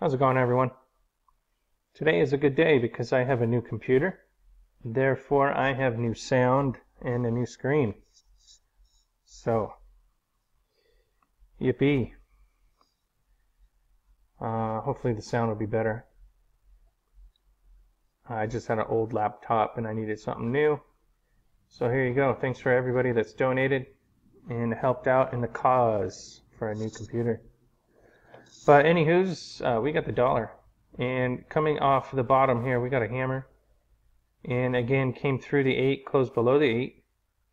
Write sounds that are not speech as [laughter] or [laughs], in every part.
How's it going, everyone? Today is a good day because I have a new computer. Therefore, I have new sound and a new screen. So, yippee. Uh, hopefully the sound will be better. I just had an old laptop and I needed something new. So here you go. Thanks for everybody that's donated and helped out in the cause for a new computer. But anywho's, uh, we got the dollar. And coming off the bottom here, we got a hammer. And again, came through the 8, closed below the 8.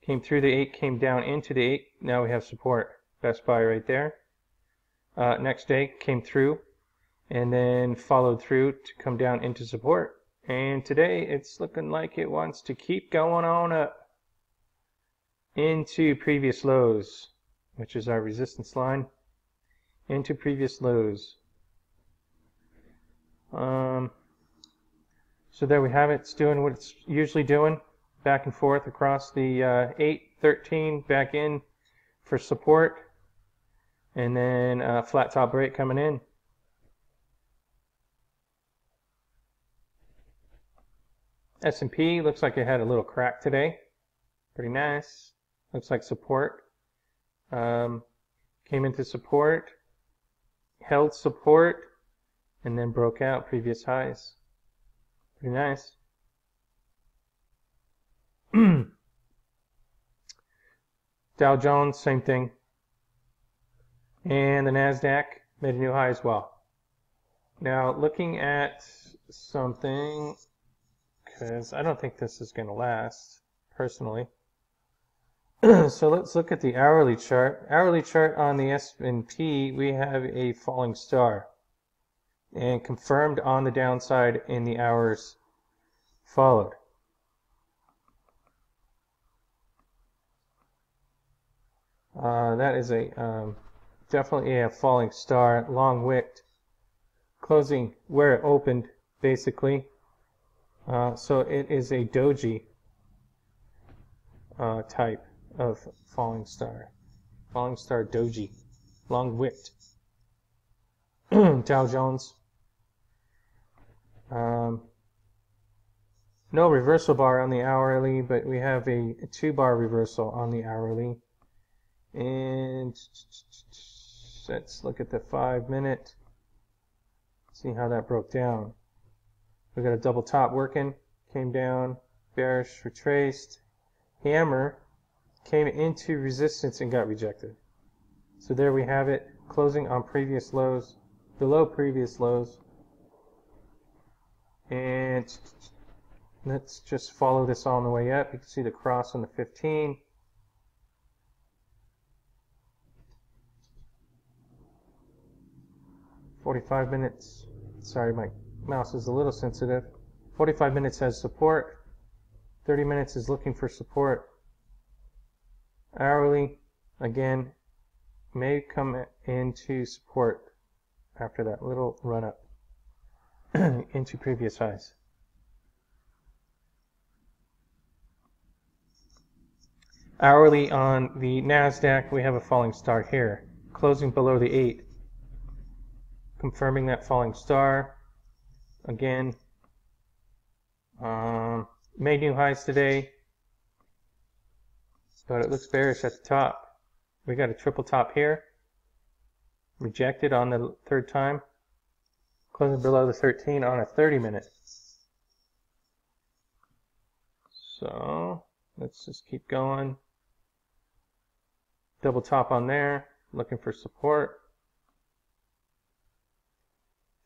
Came through the 8, came down into the 8. Now we have support. Best buy right there. Uh, next day, came through. And then followed through to come down into support. And today, it's looking like it wants to keep going on up into previous lows, which is our resistance line into previous lows. Um, so there we have it. It's doing what it's usually doing, back and forth across the uh, 8, 13, back in for support, and then uh, flat top break coming in. S&P looks like it had a little crack today. Pretty nice. Looks like support. Um, came into support, held support, and then broke out previous highs. Pretty nice. [clears throat] Dow Jones, same thing. And the NASDAQ made a new high as well. Now, looking at something, because I don't think this is going to last, personally. [clears throat] so let's look at the hourly chart. Hourly chart on the S&P, we have a falling star and confirmed on the downside in the hours followed. Uh, that is a um, definitely a falling star, long wicked, closing where it opened, basically. Uh, so it is a doji uh, type of Falling Star. Falling Star Doji. Long wicked. [clears throat] Dow Jones. Um, no reversal bar on the hourly, but we have a, a two bar reversal on the hourly. And let's look at the five minute. See how that broke down. We got a double top working, came down, bearish, retraced, hammer, came into resistance and got rejected. So there we have it, closing on previous lows, below previous lows. And let's just follow this on the way up. You can see the cross on the 15. Forty-five minutes. Sorry, my mouse is a little sensitive. Forty-five minutes has support. Thirty minutes is looking for support hourly again may come into support after that little run up [clears throat] into previous highs. Hourly on the NASDAQ, we have a falling star here, closing below the 8. Confirming that falling star. Again, um, made new highs today, but it looks bearish at the top. We got a triple top here. Rejected on the third time. Closing below the 13 on a 30 minute. So let's just keep going. Double top on there. Looking for support.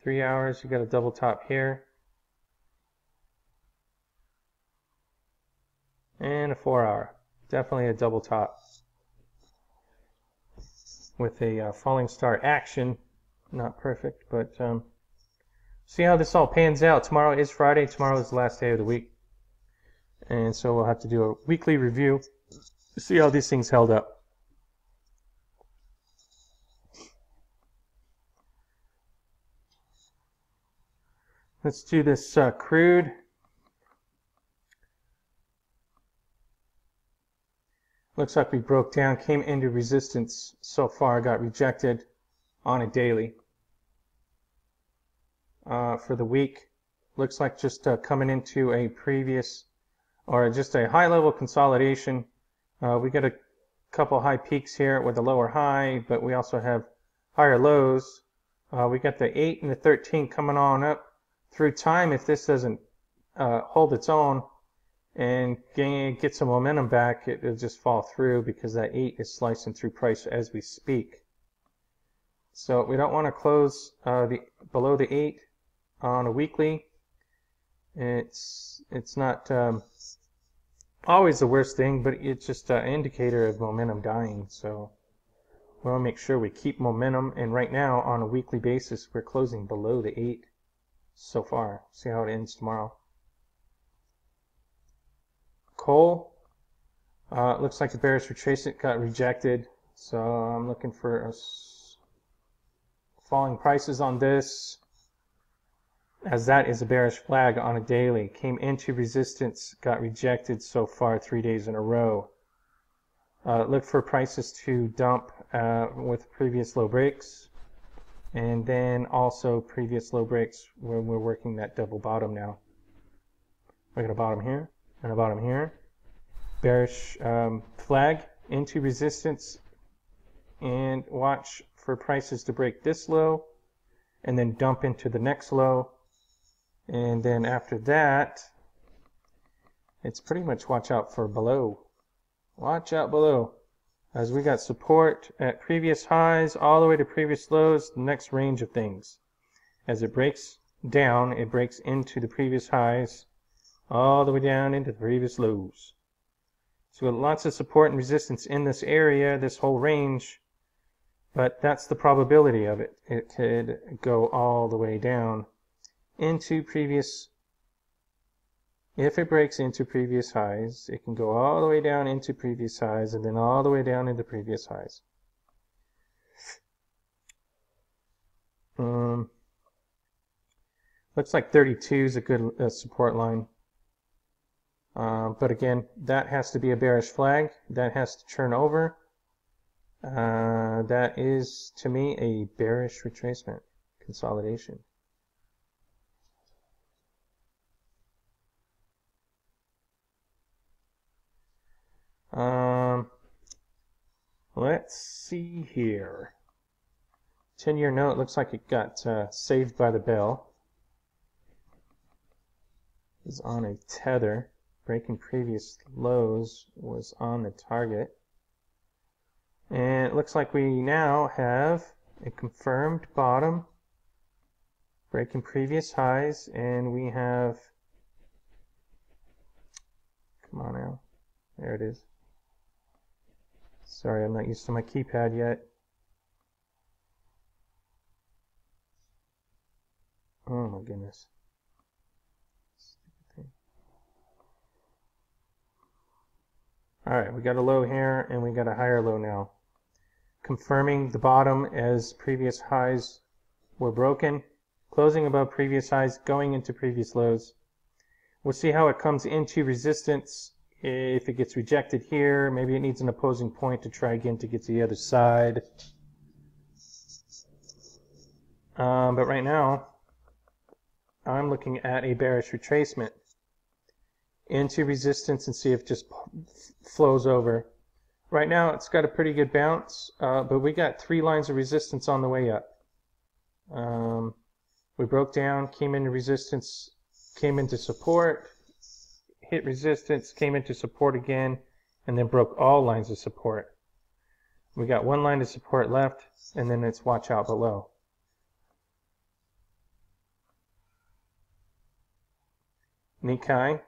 Three hours, you got a double top here. And a four hour. Definitely a double top with a uh, falling star action. Not perfect, but um, see how this all pans out. Tomorrow is Friday. Tomorrow is the last day of the week. And so we'll have to do a weekly review to see how these things held up. Let's do this uh, crude. Looks like we broke down, came into resistance so far, got rejected on a daily. uh, for the week. Looks like just uh, coming into a previous or just a high level consolidation. Uh, we got a couple high peaks here with a lower high, but we also have higher lows. Uh, we got the 8 and the 13 coming on up through time if this doesn't uh, hold its own and gain, get some momentum back, it, will just fall through because that 8 is slicing through price as we speak. So we don't want to close uh, the below the 8 on a weekly. It's it's not um, always the worst thing, but it's just an indicator of momentum dying. So we want to make sure we keep momentum. And right now, on a weekly basis, we're closing below the 8 so far. See how it ends tomorrow. Coal. Uh, looks like the bearish retracement got rejected. So I'm looking for falling prices on this as that is a bearish flag on a daily. Came into resistance, got rejected so far three days in a row. Uh, look for prices to dump uh, with previous low breaks. And then also previous low breaks when we're working that double bottom now. We're going to bottom here and the bottom here. Bearish um, flag into resistance and watch for prices to break this low and then dump into the next low and then after that, it's pretty much watch out for below. Watch out below. As we got support at previous highs all the way to previous lows, the next range of things. As it breaks down, it breaks into the previous highs, all the way down into the previous lows. So lots of support and resistance in this area, this whole range, but that's the probability of it. It could go all the way down into previous, if it breaks into previous highs, it can go all the way down into previous highs and then all the way down into previous highs. Um, looks like 32 is a good uh, support line. Uh, but again, that has to be a bearish flag. That has to turn over. Uh, that is, to me, a bearish retracement consolidation. Um, let's see here. 10 year note looks like it got uh, saved by the bell. Is on a tether. Breaking previous lows was on the target. And it looks like we now have a confirmed bottom, breaking previous highs, and we have, come on now, there it is. Sorry, I'm not used to my keypad yet. Oh my goodness. Alright, we got a low here and we got a higher low now. Confirming the bottom as previous highs were broken. Closing above previous highs, going into previous lows. We'll see how it comes into resistance if it gets rejected here, maybe it needs an opposing point to try again to get to the other side. Um, but right now, I'm looking at a bearish retracement into resistance and see if just flows over. Right now, it's got a pretty good bounce, uh, but we got three lines of resistance on the way up. Um, we broke down, came into resistance, came into support, hit resistance, came into support again, and then broke all lines of support. We got one line of support left, and then it's watch out below. Nikkei.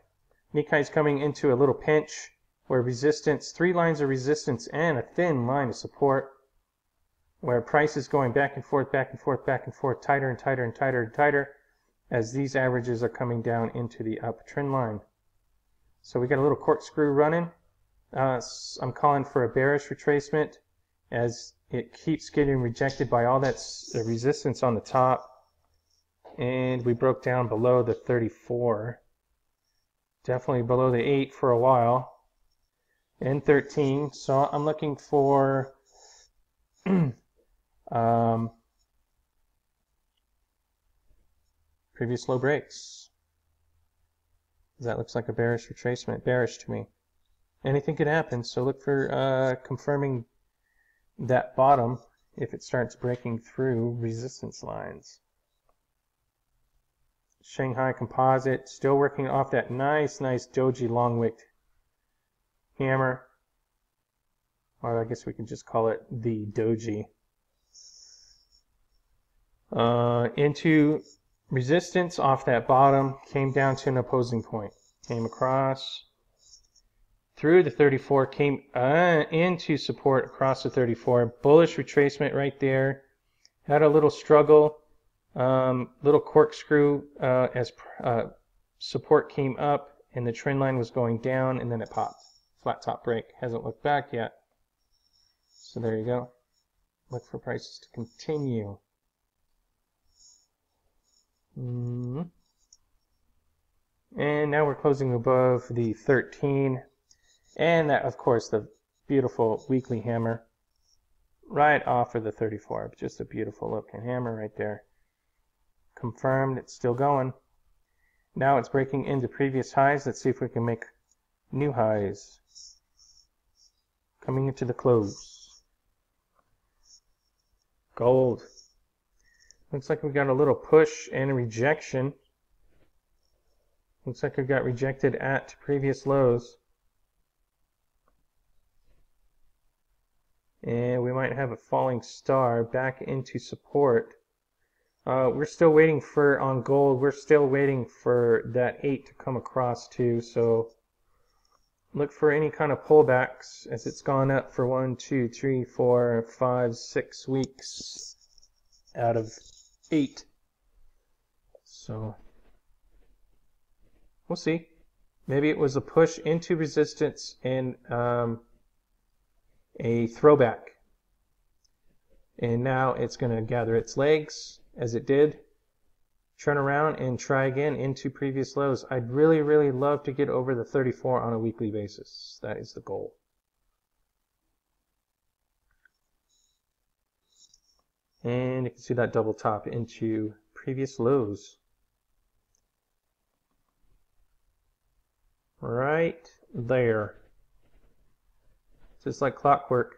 Nikkei is coming into a little pinch where resistance, three lines of resistance and a thin line of support where price is going back and forth, back and forth, back and forth, tighter and tighter and tighter and tighter as these averages are coming down into the uptrend line. So we got a little corkscrew running. Uh, I'm calling for a bearish retracement as it keeps getting rejected by all that resistance on the top. And we broke down below the 34. Definitely below the 8 for a while. And 13. So I'm looking for [clears throat] um, Previous low breaks. That looks like a bearish retracement. Bearish to me. Anything could happen, so look for uh, confirming that bottom if it starts breaking through resistance lines. Shanghai Composite still working off that nice, nice doji long wick hammer. Or I guess we can just call it the doji. Uh, into resistance off that bottom, came down to an opposing point. Came across through the 34, came uh, into support across the 34. Bullish retracement right there. Had a little struggle, um, little corkscrew uh, as uh, support came up and the trend line was going down and then it popped. Flat top break. Hasn't looked back yet. So there you go. Look for prices to continue. Mm. And now we're closing above the 13. And that, of course, the beautiful weekly hammer right off of the 34. Just a beautiful looking hammer right there. Confirmed, it's still going. Now it's breaking into previous highs. Let's see if we can make new highs. Coming into the close. Gold. Looks like we got a little push and rejection. Looks like we got rejected at previous lows. And we might have a falling star back into support. Uh, we're still waiting for, on gold, we're still waiting for that 8 to come across too. So look for any kind of pullbacks as it's gone up for one, two, three, four, five, six weeks out of eight. So we'll see. Maybe it was a push into resistance and um, a throwback. And now it's going to gather its legs as it did. Turn around and try again into previous lows. I'd really, really love to get over the 34 on a weekly basis. That is the goal. And you can see that double top into previous lows. Right there. Just like clockwork.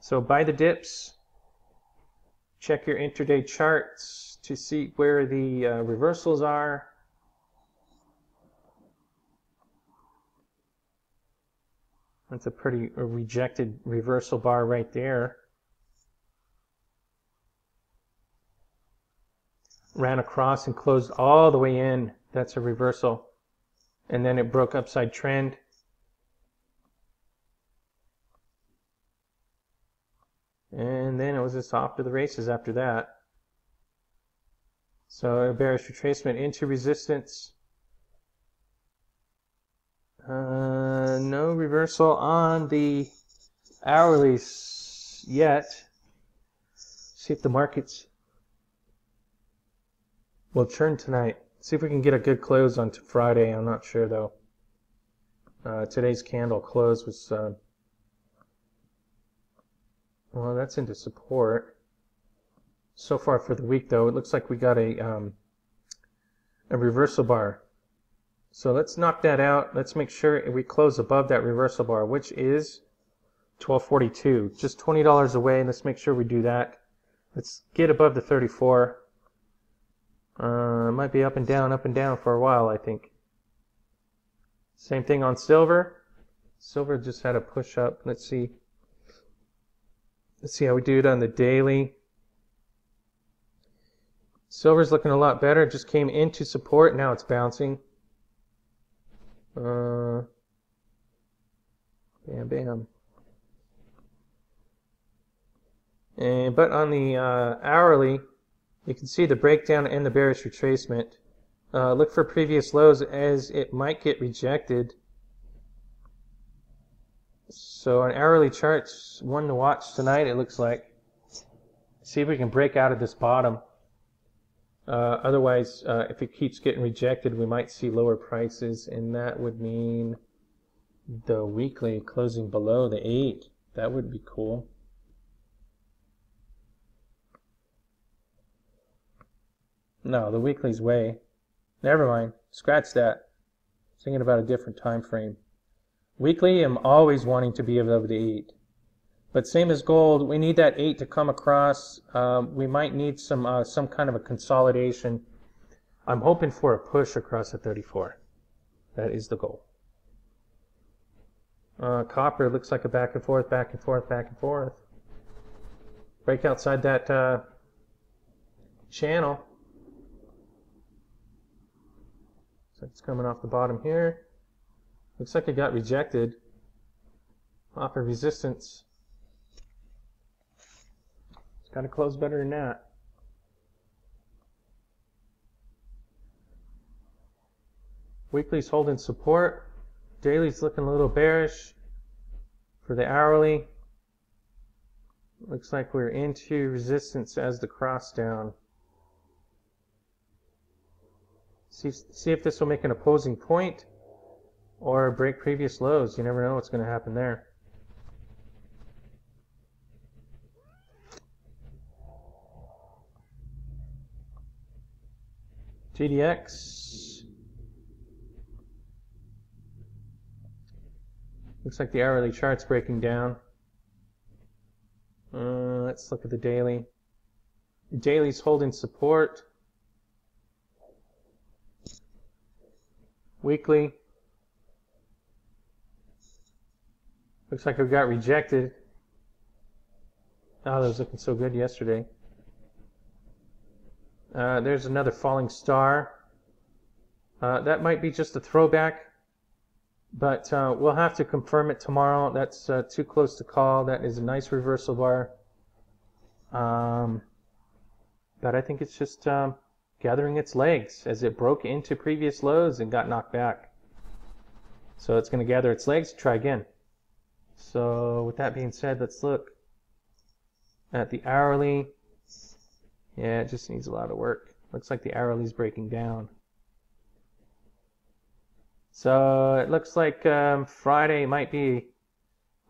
So buy the dips. Check your intraday charts to see where the uh, reversals are. That's a pretty rejected reversal bar right there. ran across and closed all the way in. That's a reversal. And then it broke upside trend. And then it was just off to the races after that. So a bearish retracement into resistance. Uh, no reversal on the hourlies yet. See if the market's We'll churn tonight. See if we can get a good close on Friday. I'm not sure though. Uh, today's candle close was, uh, well, that's into support. So far for the week though, it looks like we got a, um, a reversal bar. So let's knock that out. Let's make sure we close above that reversal bar, which is 1242. Just $20 away. Let's make sure we do that. Let's get above the 34. Uh, might be up and down, up and down for a while, I think. Same thing on silver. Silver just had a push up. Let's see. Let's see how we do it on the daily. Silver's looking a lot better. Just came into support. Now it's bouncing. Uh, bam, bam. And, but on the uh, hourly, you can see the breakdown and the bearish retracement. Uh, look for previous lows as it might get rejected. So an hourly chart's one to watch tonight, it looks like. See if we can break out of this bottom. Uh, otherwise, uh, if it keeps getting rejected, we might see lower prices, and that would mean the weekly closing below the 8. That would be cool. No, the weekly's way. Never mind. Scratch that. Thinking about a different time frame. Weekly, I'm always wanting to be above the 8. But same as gold, we need that 8 to come across. Um, we might need some uh, some kind of a consolidation. I'm hoping for a push across the 34. That is the goal. Uh, copper looks like a back and forth, back and forth, back and forth. Break outside that uh, channel. So it's coming off the bottom here. Looks like it got rejected off of resistance. It's got to close better than that. Weekly's holding support. Daily's looking a little bearish for the hourly. Looks like we're into resistance as the cross down. See, see if this will make an opposing point or break previous lows. You never know what's going to happen there. GDX. Looks like the hourly chart's breaking down. Uh, let's look at the daily. The daily's holding support. Weekly. Looks like it got rejected. Oh, that was looking so good yesterday. Uh, there's another falling star. Uh, that might be just a throwback, but uh, we'll have to confirm it tomorrow. That's uh, too close to call. That is a nice reversal bar. Um, but I think it's just um, gathering its legs as it broke into previous lows and got knocked back. So it's going to gather its legs, try again. So with that being said, let's look at the hourly. Yeah, it just needs a lot of work. Looks like the hourly's breaking down. So it looks like um, Friday might be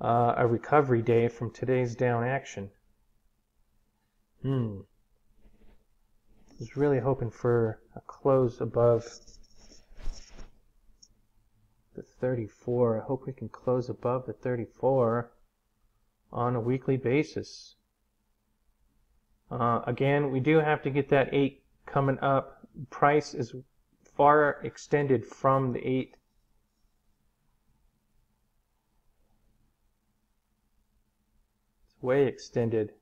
uh, a recovery day from today's down action. Hmm I was really hoping for a close above the 34. I hope we can close above the 34 on a weekly basis. Uh, again, we do have to get that 8 coming up. Price is far extended from the 8. It's way extended.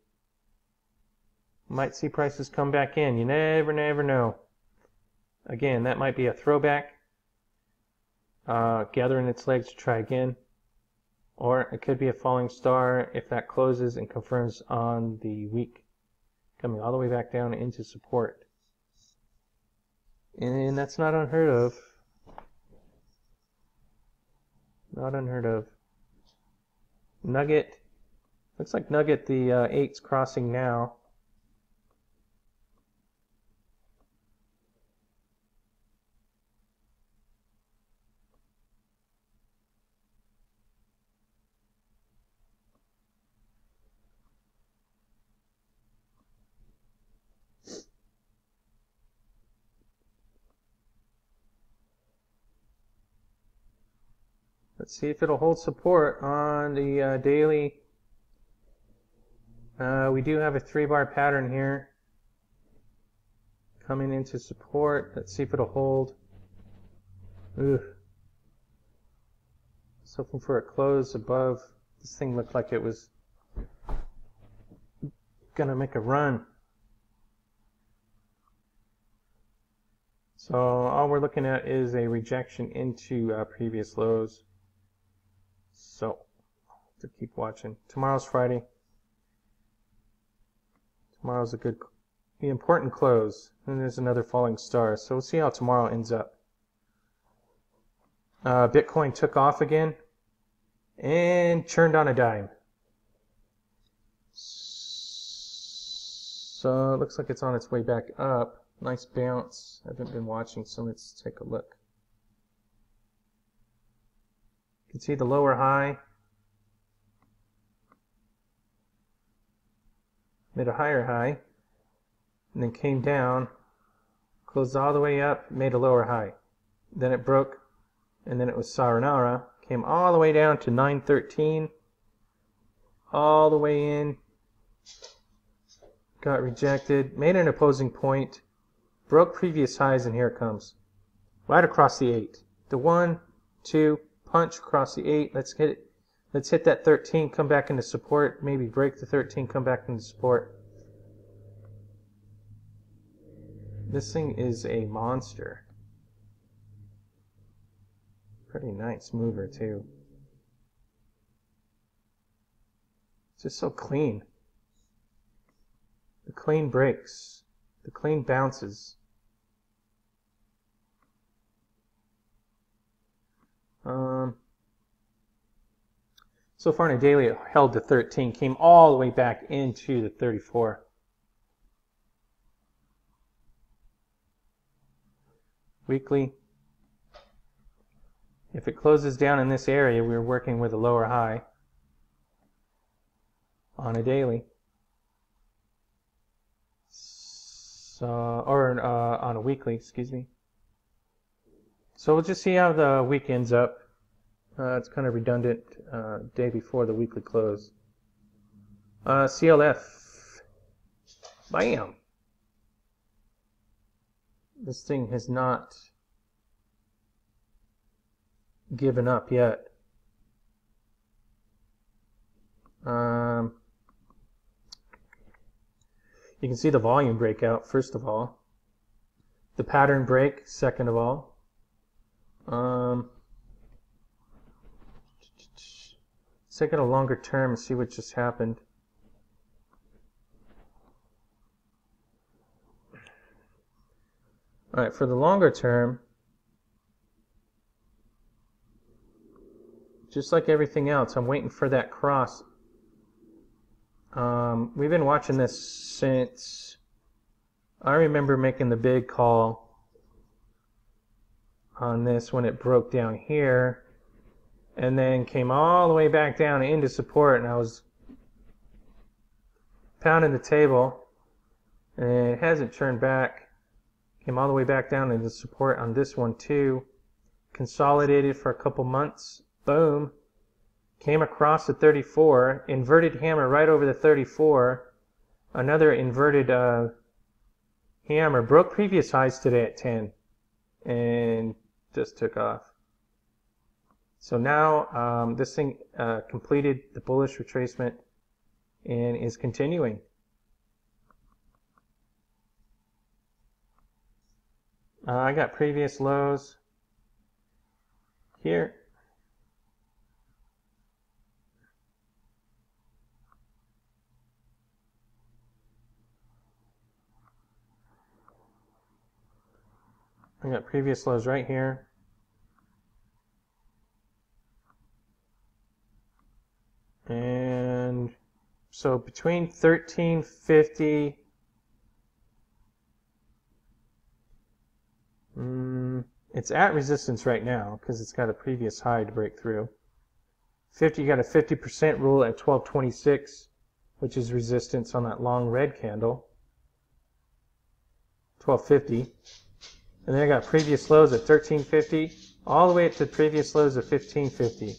Might see prices come back in. You never, never know. Again, that might be a throwback. Uh, gathering its legs to try again. Or it could be a falling star if that closes and confirms on the week. Coming all the way back down into support. And that's not unheard of. Not unheard of. Nugget. Looks like Nugget, the uh, 8's crossing now. Let's see if it'll hold support on the uh, daily. Uh, we do have a three bar pattern here coming into support. Let's see if it'll hold. Ugh. Looking for a close above. This thing looked like it was gonna make a run. So all we're looking at is a rejection into uh, previous lows. So, to keep watching. Tomorrow's Friday. Tomorrow's a good, the important close. And there's another falling star. So we'll see how tomorrow ends up. Uh, Bitcoin took off again and churned on a dime. So it looks like it's on its way back up. Nice bounce. I haven't been watching, so let's take a look. You can see the lower high. Made a higher high. And then came down. closed all the way up, made a lower high. Then it broke, and then it was Saranara, came all the way down to 913, all the way in, got rejected, made an opposing point, broke previous highs, and here it comes. Right across the 8. The 1, 2, punch across the 8. Let's hit it. Let's hit that 13, come back into support, maybe break the 13, come back into support. This thing is a monster. Pretty nice mover too. It's just so clean. The clean breaks. The clean bounces. Um, so far in a daily, it held to 13, came all the way back into the 34. Weekly, if it closes down in this area, we're working with a lower high on a daily. So, or uh, on a weekly, excuse me. So we'll just see how the week ends up. Uh, it's kind of redundant uh, day before the weekly close. Uh, CLF. Bam! This thing has not given up yet. Um, you can see the volume breakout, first of all. The pattern break, second of all. Um, let's take it a longer term and see what just happened. All right, for the longer term, just like everything else, I'm waiting for that cross. Um, we've been watching this since I remember making the big call on this when it broke down here and then came all the way back down into support and I was pounding the table and it hasn't turned back. Came all the way back down into support on this one too. Consolidated for a couple months. Boom. Came across the 34 inverted hammer right over the 34 another inverted uh, hammer. Broke previous highs today at 10 and just took off. So now um, this thing uh, completed the bullish retracement and is continuing. Uh, I got previous lows here. I got previous lows right here. And so between 1350 mm, it's at resistance right now because it's got a previous high to break through. 50 got a 50% rule at 1226 which is resistance on that long red candle. 1250. And then I got previous lows at 1350 all the way up to previous lows of 1550.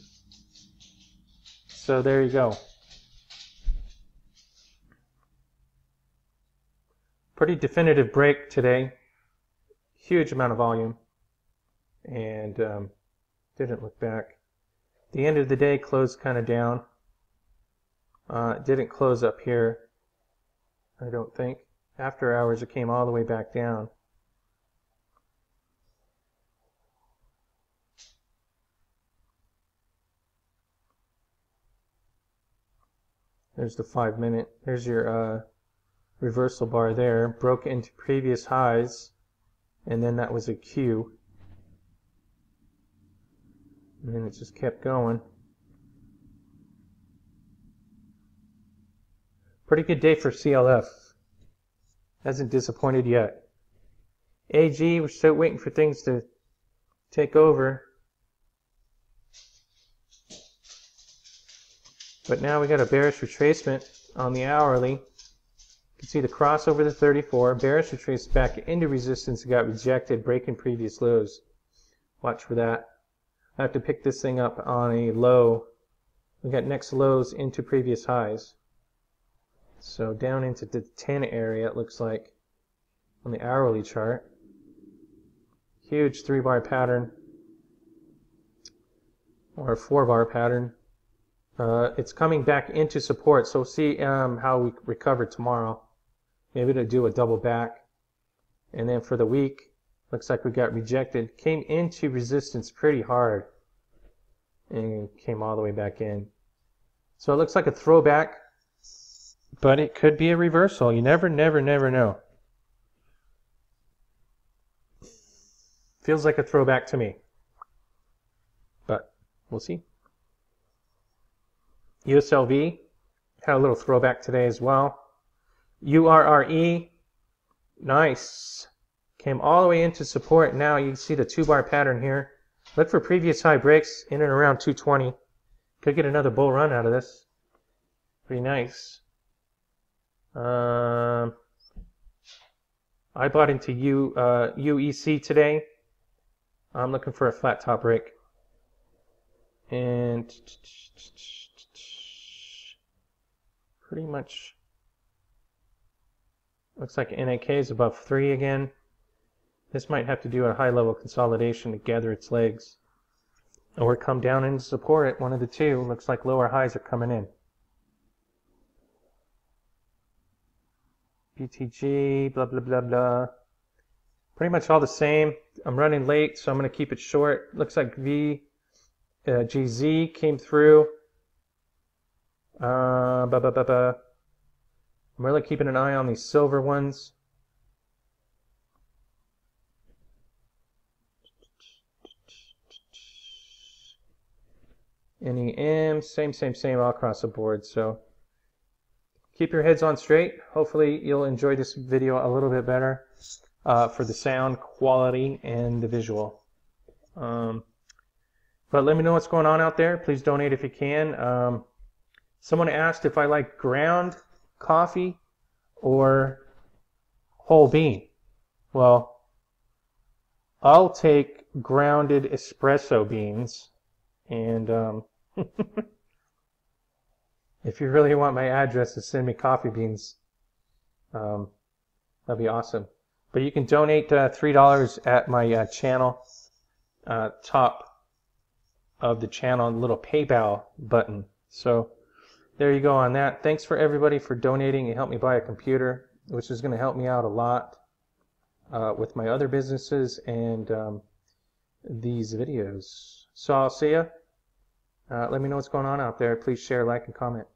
So there you go. Pretty definitive break today. Huge amount of volume. And um, didn't look back. The end of the day closed kind of down. Uh, didn't close up here, I don't think. After hours, it came all the way back down. There's the five minute. There's your uh, reversal bar there. Broke into previous highs, and then that was a Q. And then it just kept going. Pretty good day for CLF. Hasn't disappointed yet. AG, we're still waiting for things to take over. But now we got a bearish retracement on the hourly. You can see the crossover the 34. Bearish retraced back into resistance got rejected, breaking previous lows. Watch for that. I have to pick this thing up on a low. We got next lows into previous highs. So down into the 10 area, it looks like on the hourly chart. Huge three bar pattern or a four bar pattern. Uh, it's coming back into support, so see um, how we recover tomorrow. Maybe to do a double back. And then for the week, looks like we got rejected. Came into resistance pretty hard and came all the way back in. So it looks like a throwback, but it could be a reversal. You never, never, never know. Feels like a throwback to me. But we'll see. USLV had a little throwback today as well. URRE, nice. Came all the way into support. Now you can see the two bar pattern here. Look for previous high breaks in and around 220. Could get another bull run out of this. Pretty nice. Um, I bought into U, uh, UEC today. I'm looking for a flat top break. And pretty much looks like NAK is above 3 again. This might have to do a high level consolidation to gather its legs. Or come down and support it, one of the two. Looks like lower highs are coming in. BTG, blah, blah, blah, blah. Pretty much all the same. I'm running late, so I'm going to keep it short. Looks like V, uh, GZ came through. Uh, bah, bah, bah, bah. I'm really keeping an eye on these silver ones. NEM, same, same, same all across the board. So keep your heads on straight. Hopefully you'll enjoy this video a little bit better uh, for the sound quality and the visual. Um, but let me know what's going on out there. Please donate if you can. Um, someone asked if I like ground coffee or whole bean. Well, I'll take grounded espresso beans and um, [laughs] if you really want my address to send me coffee beans, um, that'd be awesome. But you can donate uh, $3 at my uh, channel, uh, top of the channel, little PayPal button. So there you go on that. Thanks for everybody for donating. It helped me buy a computer, which is going to help me out a lot uh, with my other businesses and um, these videos. So I'll see you. Uh, let me know what's going on out there. Please share, like, and comment.